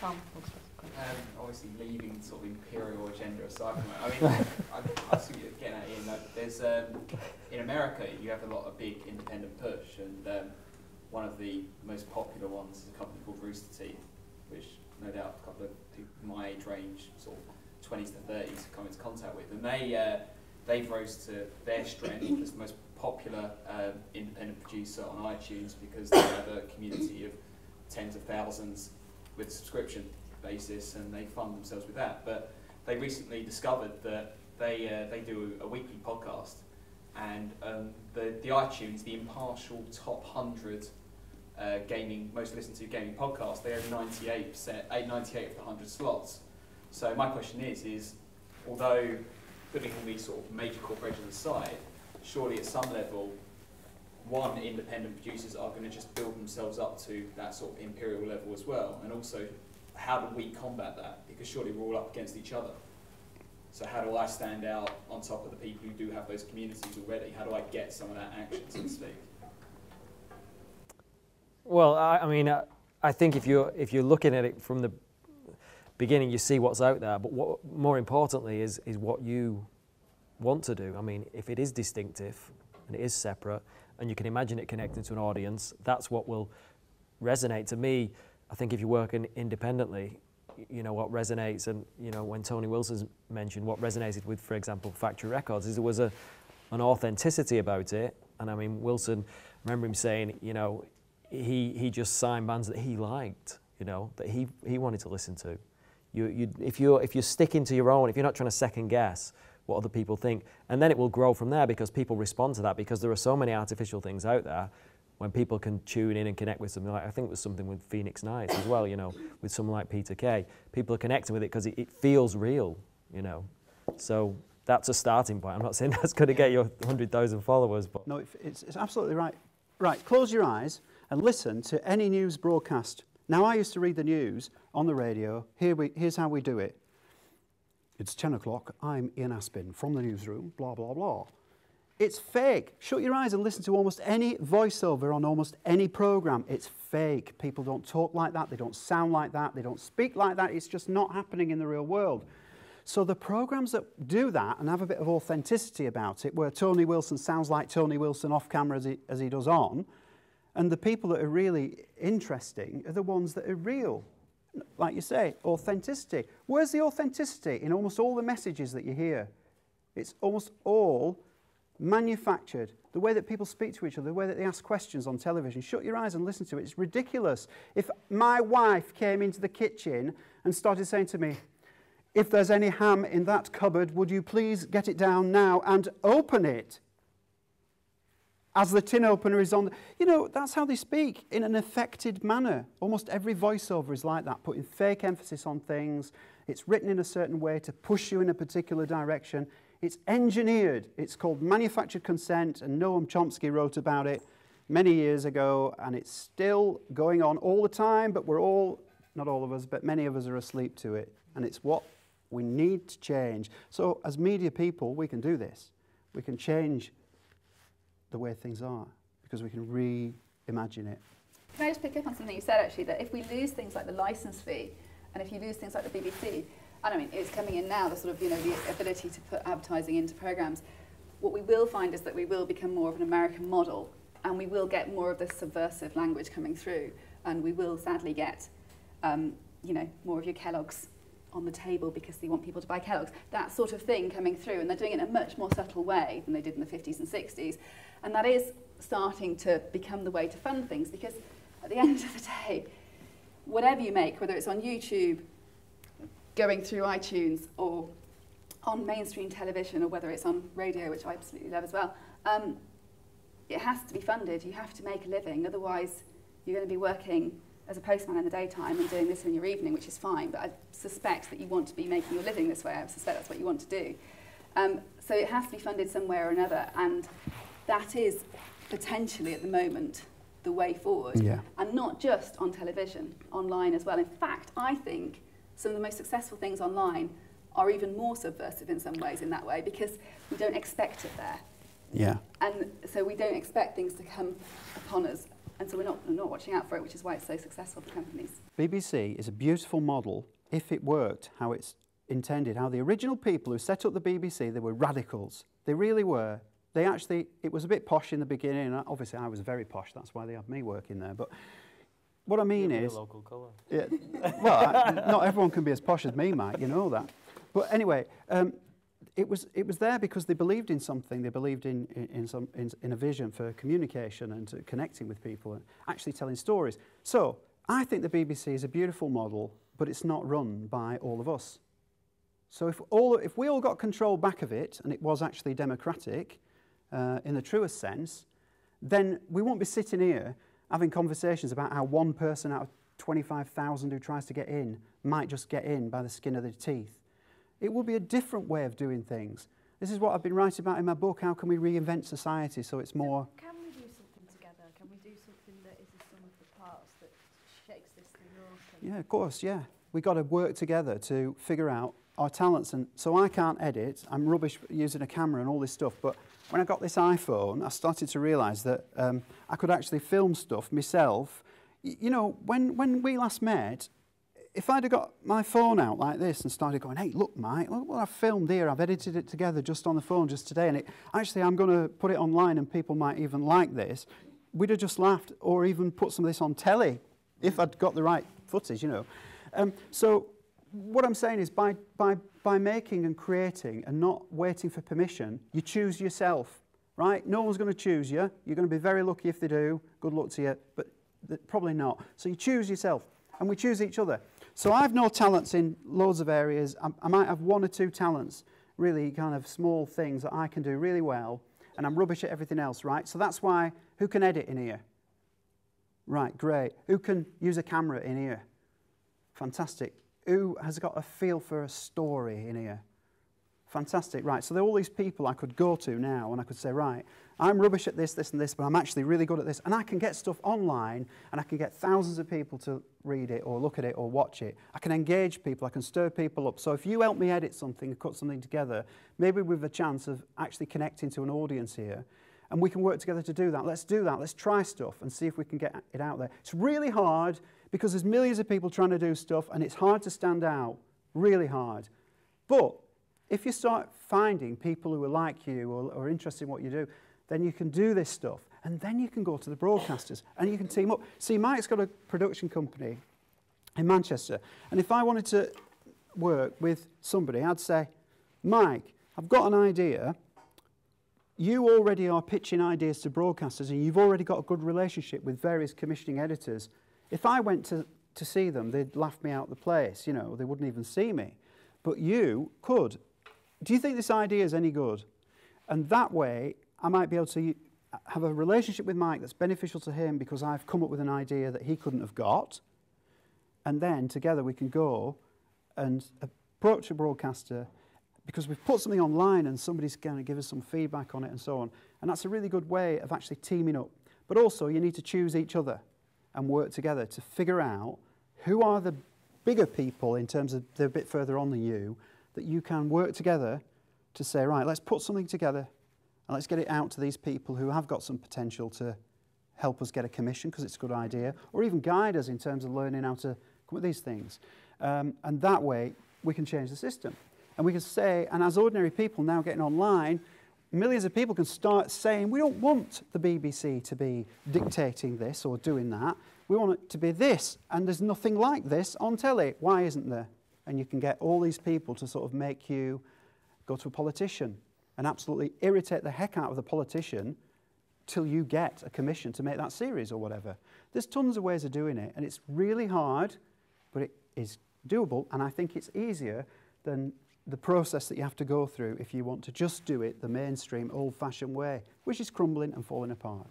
Tom. Um, obviously, leaving sort of imperial agenda aside from it, I mean, I, I see you getting at Ian. Like, there's um, in America, you have a lot of big independent push, and um, one of the most popular ones is a company called Rooster Teeth, which no doubt a couple of people my age range, sort of 20s to 30s, come into contact with, and they uh, they've rose to their strength as the most popular um, independent producer on iTunes because they have a community of tens of thousands with subscription basis and they fund themselves with that. But they recently discovered that they, uh, they do a, a, weekly podcast and um, the, the iTunes, the impartial top 100 uh, gaming, most listened to gaming podcast, they have 98%, 98 of the 100 slots. So my question is, is although putting all these sort of major corporations aside, surely at some level, one, independent producers are going to just build themselves up to that sort of imperial level as well, and also how do we combat that? Because surely we're all up against each other. So how do I stand out on top of the people who do have those communities already? How do I get some of that action, so to speak? Well, I, I mean, I, I, think if you're if you're looking at it from the beginning, you see what's out there. But what more importantly is is what you want to do. I mean, if it is distinctive and it is separate, and you can imagine it connecting to an audience, that's what will resonate to me. I think if you're working independently, you know what resonates, and you know when Tony Wilson's mentioned what resonated with, for example, Factory Records, is there was a an authenticity about it. And I mean, Wilson, I remember him saying, you know, he he just signed bands that he liked, you know, that he he wanted to listen to. You, you if you're if you're sticking to your own, if you're not trying to second guess what other people think, and then it will grow from there because people respond to that because there are so many artificial things out there when people can tune in and connect with something like, I think it was something with Phoenix Nights as well, you know, with someone like Peter Kay. People are connecting with it because it, it, feels real, you know. So that's a starting point. I'm not saying that's going to get you 100,000 followers, but... No, it's, it's absolutely right. Right, close your eyes and listen to any news broadcast. Now, I used to read the news on the radio. Here we, here's how we do it. It's 10 o'clock. I'm Ian Aspin from the newsroom, blah, blah, blah. It's fake. Shut your eyes and listen to almost any voiceover on almost any program. It's fake. People don't talk like that. They don't sound like that. They don't speak like that. It's just not happening in the real world. So the programs that do that and have a bit of authenticity about it, where Tony Wilson sounds like Tony Wilson off camera as he, as he does on, and the people that are really interesting are the ones that are real. Like you say, authenticity. Where's the authenticity in almost all the messages that you hear? It's almost all manufactured, the way that people speak to each other, the way that they ask questions on television. Shut your eyes and listen to it. It's ridiculous. If my wife came into the kitchen and started saying to me, if there's any ham in that cupboard, would you please get it down now and open it? As the tin opener is on, you know, that's how they speak in an affected manner. Almost every voiceover is like that, putting fake emphasis on things. It's written in a certain way to push you in a particular direction. It's engineered. It's called manufactured consent, and Noam Chomsky wrote about it many years ago, and it's still going on all the time, but we're all, not all of us, but many of us are asleep to it. And it's what we need to change. So, as media people, we can do this. We can change the way things are because we can reimagine it. Can I just pick up on something you said actually that if we lose things like the license fee and if you lose things like the BBC, and I mean, it's coming in now, the sort of, you know, the ability to put advertising into programs. What we will find is that we will become more of an American model and we will get more of this subversive language coming through and we will sadly get, um, you know, more of your Kellogg's on the table because they want people to buy Kellogg's. That sort of thing coming through and they're doing it in a much more subtle way than they did in the 50s and 60s. And that is starting to become the way to fund things because at the end of the day, whatever you make, whether it's on YouTube, going through iTunes or on mainstream television or whether it's on radio, which I absolutely love as well, um, it has to be funded. You have to make a living. Otherwise, you're going to be working as a postman in the daytime and doing this in your evening, which is fine. But I suspect that you want to be making your living this way. I suspect that's what you want to do. Um, so it has to be funded somewhere or another. And that is potentially at the moment the way forward. Yeah. And not just on television, online as well. In fact, I think some of the most successful things online are even more subversive in some ways in that way because we don't expect it there. Yeah. And so we don't expect things to come upon us And so we're not, we're not watching out for it, which is why it's so successful for companies. BBC is a beautiful model if it worked how it's intended, how the original people who set up the BBC, they were radicals. They really were. They actually, it was a bit posh in the beginning. and Obviously, I was very posh. That's why they had me working there. But what I mean You'll is, local colour. yeah, well, I, not everyone can be as posh as me, Mike. You know that. But anyway, um, it was it was there because they believed in something. They believed in in, some in, in a vision for communication and connecting with people and actually telling stories. So I think the BBC is a beautiful model, but it's not run by all of us. So if all if we all got control back of it and it was actually democratic, uh, in the truest sense, then we won't be sitting here having conversations about how one person out of 25,000 who tries to get in might just get in by the skin of their teeth. It will be a different way of doing things. This is what I've been writing about in my book. How can we reinvent society so it's more. Can we do something together? Can we do something that is the sum of the parts that shakes this thing up? Yeah, of course, yeah. We've got to work together to figure out our talents. And so I can't edit. I'm rubbish using a camera and all this stuff. But when I got this iPhone, I started to realise that um, I could actually film stuff myself. Y- you know, when, when we last met, if I'd have got my phone out like this and started going, hey, look, Mike, look what I've filmed here. I've edited it together just on the phone just today. And it, actually, I'm going to put it online and people might even like this. We'd have just laughed or even put some of this on telly if I'd got the right footage, you know. Um, so what I'm saying is by, by, by making and creating and not waiting for permission, you choose yourself, right? No one's going to choose you. You're going to be very lucky if they do. Good luck to you, but probably not. So you choose yourself, and we choose each other. So I've no talents in loads of areas. I, I might have one or two talents, really kind of small things that I can do really well, and I'm rubbish at everything else, right? So that's why, who can edit in here? Right, great. Who can use a camera in here? Fantastic. Who has got a feel for a story in here? Fantastic. Right, so there are all these people I could go to now and I could say, right, I'm rubbish at this, this, and this, but I'm actually really good at this. And I can get stuff online and I can get thousands of people to read it or look at it or watch it. I can engage people, I can stir people up. So if you help me edit something, cut something together, maybe with a chance of actually connecting to an audience here, and we can work together to do that. Let's do that. Let's try stuff and see if we can get it out there. It's really hard because there's millions of people trying to do stuff and it's hard to stand out. Really hard. But if you start finding people who are like you or, or interested in what you do, then you can do this stuff. And then you can go to the broadcasters and you can team up. See, Mike's got a production company in Manchester. And if I wanted to work with somebody, I'd say, Mike, I've got an idea. You already are pitching ideas to broadcasters and you've already got a good relationship with various commissioning editors. If I went to, to see them, they'd laugh me out the place, you know, they wouldn't even see me. But you could. Do you think this idea is any good? And that way, I might be able to have a relationship with Mike that's beneficial to him because I've come up with an idea that he couldn't have got. And then together we can go and approach a broadcaster because we've put something online and somebody's going to give us some feedback on it and so on. And that's a really good way of actually teaming up. But also, you need to choose each other and work together to figure out who are the bigger people in terms of they're a bit further on than you that you can work together to say, right, let's put something together and let's get it out to these people who have got some potential to help us get a commission because it's a good idea, or even guide us in terms of learning how to come with these things. Um, and that way, we can change the system. And we can say, and as ordinary people now getting online, millions of people can start saying, we don't want the BBC to be dictating this or doing that. We want it to be this. And there's nothing like this on telly. Why isn't there? And you can get all these people to sort of make you go to a politician and absolutely irritate the heck out of the politician till you get a commission to make that series or whatever. There's tons of ways of doing it, and it's really hard, but it is doable, and I think it's easier than the process that you have to go through if you want to just do it the mainstream, old fashioned way, which is crumbling and falling apart.